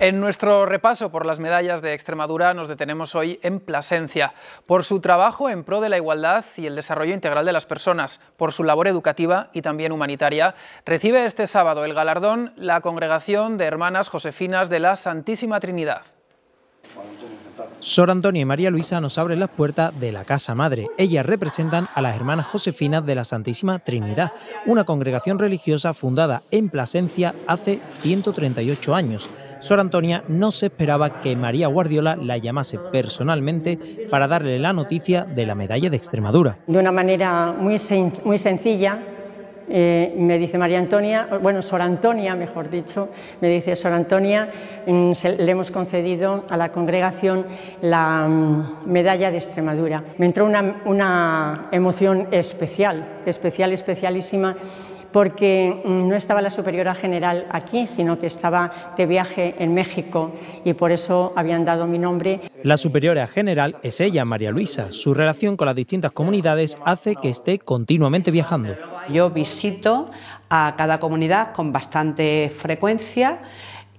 En nuestro repaso por las medallas de Extremadura nos detenemos hoy en Plasencia, por su trabajo en pro de la igualdad y el desarrollo integral de las personas, por su labor educativa y también humanitaria. Recibe este sábado el galardón la Congregación de Hermanas Josefinas de la Santísima Trinidad. Sor Antonia y María Luisa nos abren las puertas de la Casa Madre. Ellas representan a las Hermanas Josefinas de la Santísima Trinidad, una congregación religiosa fundada en Plasencia hace 138 años. Sor Antonia no se esperaba que María Guardiola la llamase personalmente para darle la noticia de la medalla de Extremadura. De una manera muy, muy sencilla, eh, me dice María Antonia, bueno, Sor Antonia, mejor dicho, me dice Sor Antonia, mm, le hemos concedido a la congregación la mm, medalla de Extremadura. Me entró una, una emoción especial, especial, especialísima porque mm, no estaba la superiora general aquí, sino que estaba de viaje en México y por eso habían dado mi nombre. La superiora general es ella, María Luisa. Su relación con las distintas comunidades hace que esté continuamente viajando. Yo visito a cada comunidad con bastante frecuencia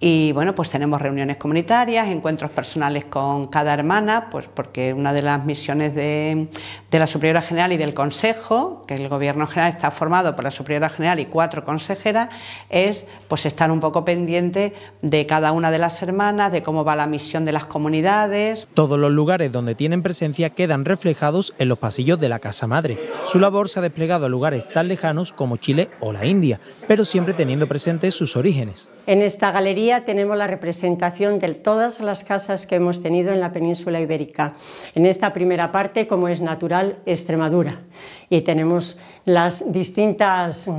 y bueno, pues tenemos reuniones comunitarias, encuentros personales con cada hermana, pues porque una de las misiones de, la Superiora General y del Consejo, que el Gobierno General está formado por la Superiora General y cuatro consejeras, es pues estar un poco pendiente de cada una de las hermanas, de cómo va la misión de las comunidades. Todos los lugares donde tienen presencia quedan reflejados en los pasillos de la Casa Madre. Su labor se ha desplegado a lugares tan lejanos como Chile o la India, pero siempre teniendo presentes sus orígenes. En esta galería tenemos la representación de todas las casas que hemos tenido en la península ibérica. En esta primera parte, como es natural, Extremadura. Y tenemos las distintas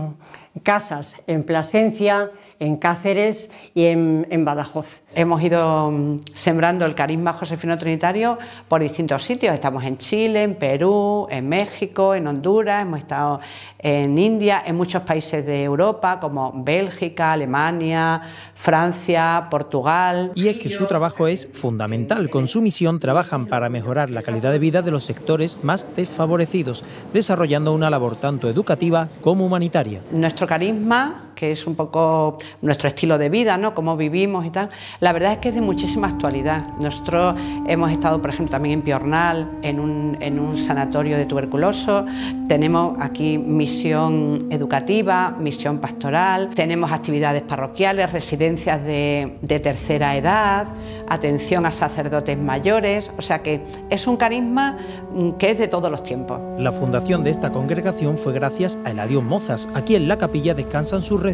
casas en Plasencia, en Cáceres y en, Badajoz. Hemos ido mm, sembrando el carisma josefino trinitario por distintos sitios. Estamos en Chile, en Perú, en México, en Honduras, hemos estado en India, en muchos países de Europa como Bélgica, Alemania, Francia, Portugal. Y es que su trabajo es fundamental. Con su misión trabajan para mejorar la calidad de vida de los sectores más desfavorecidos, desarrollando una labor tanto educativa como humanitaria. Nuestro carisma, que es un poco nuestro estilo de vida, ¿no? cómo vivimos y tal, la verdad es que es de muchísima actualidad. Nosotros hemos estado, por ejemplo, también en Piornal, en un, sanatorio de tuberculosos, tenemos aquí misión educativa, misión pastoral, tenemos actividades parroquiales, residencias de, de tercera edad, atención a sacerdotes mayores, o sea que es un carisma mm, que es de todos los tiempos. La fundación de esta congregación fue gracias a Eladio Mozas. Aquí en la capilla descansan sus restos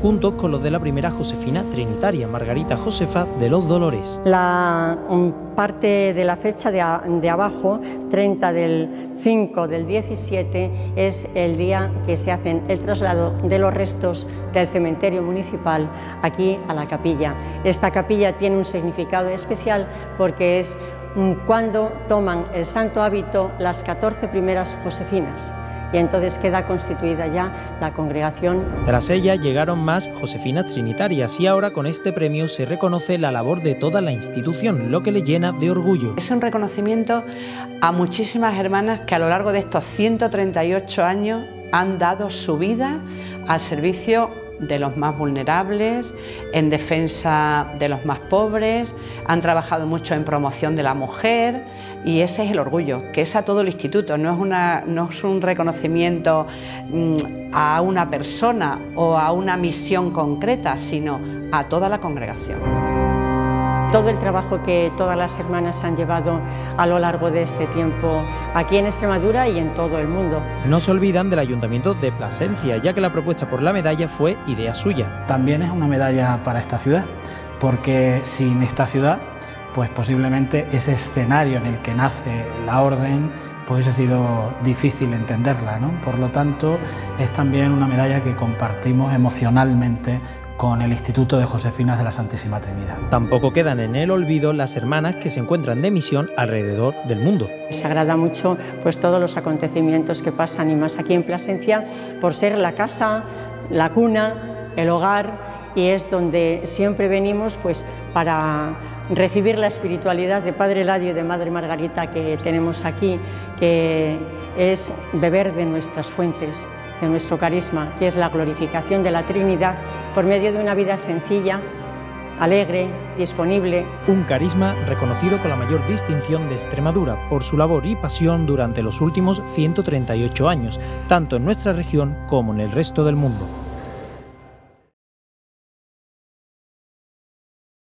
junto con los de la primera Josefina Trinitaria, Margarita Josefa de los Dolores. La parte de la fecha de, abajo, 30 del 5 del 17, es el día que se hace el traslado de los restos del cementerio municipal aquí a la capilla. Esta capilla tiene un significado especial porque es cuando toman el santo hábito las 14 primeras Josefinas y entonces queda constituida ya la congregación. Tras ella llegaron más Josefinas Trinitarias y ahora con este premio se reconoce la labor de toda la institución, lo que le llena de orgullo. Es un reconocimiento a muchísimas hermanas que a lo largo de estos 138 años han dado su vida al servicio de los más vulnerables, en defensa de los más pobres, han trabajado mucho en promoción de la mujer y ese es el orgullo, que es a todo el instituto, no es, una, no es un reconocimiento mm, a una persona o a una misión concreta, sino a toda la congregación todo el trabajo que todas las hermanas han llevado a lo largo de este tiempo aquí en Extremadura y en todo el mundo. No se olvidan del Ayuntamiento de Plasencia, ya que la propuesta por la medalla fue idea suya. También es una medalla para esta ciudad, porque sin esta ciudad, pues posiblemente ese escenario en el que nace la orden pues ha sido difícil entenderla, ¿no? Por lo tanto, es también una medalla que compartimos emocionalmente con el Instituto de Josefinas de la Santísima Trinidad. Tampoco quedan en el olvido las hermanas que se encuentran de misión alrededor del mundo. Se agrada mucho pues, todos los acontecimientos que pasan y más aquí en Plasencia por ser la casa, la cuna, el hogar y es donde siempre venimos pues, para recibir la espiritualidad de Padre Ladio y de Madre Margarita que tenemos aquí, que es beber de nuestras fuentes de nuestro carisma, que es la glorificación de la Trinidad por medio de una vida sencilla, alegre, disponible. Un carisma reconocido con la mayor distinción de Extremadura por su labor y pasión durante los últimos 138 años, tanto en nuestra región como en el resto del mundo.